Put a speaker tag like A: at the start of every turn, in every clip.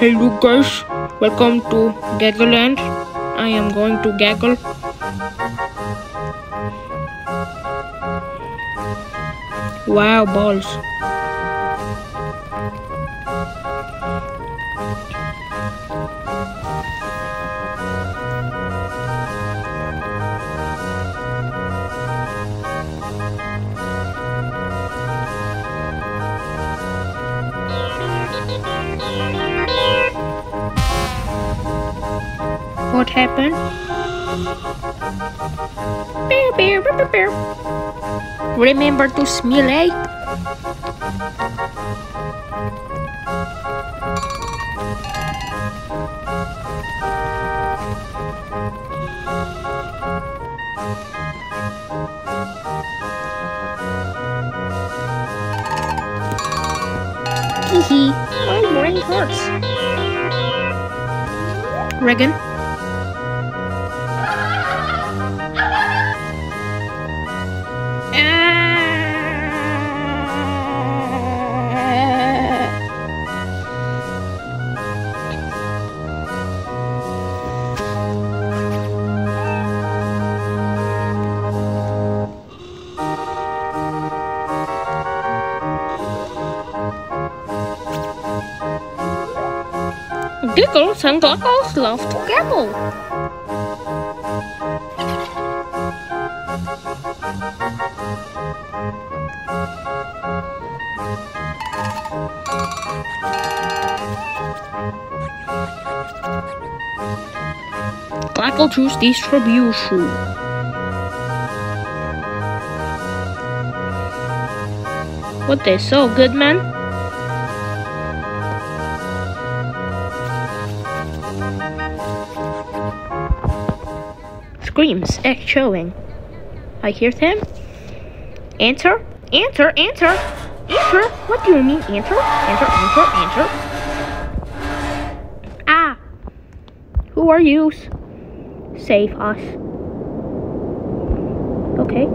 A: Hello guys, welcome to Gaggleland. I am going to gaggle. Wow, balls. What happened? Bear, bear, bear, bear. Remember to smell, eh? Hee my brain hurts. Regan? Giggles and Goggles love to gabble. Glackle Juice Distribution. What they so good, man? Screams echoing. I hear them. Answer, answer, answer, answer. What do you mean, answer, answer, answer, answer? Ah, who are you? Save us. Okay.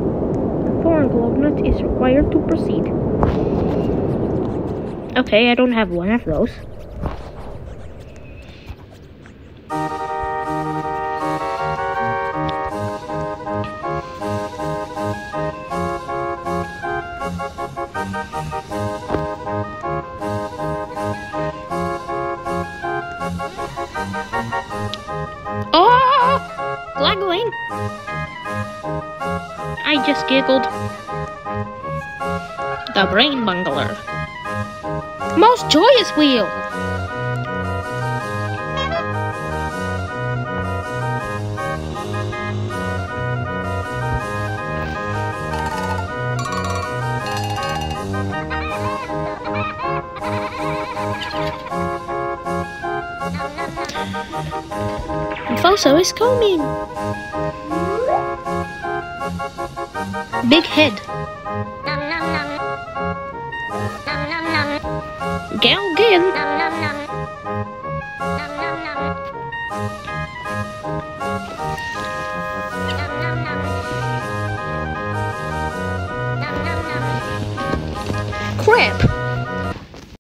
A: Foreign globe nut is required to proceed. Okay, I don't have one of those. Oh! Glaggling! I just giggled. The Brain Bungler. Most joyous wheel! Fosso is coming! Big head. Galgin. Crap.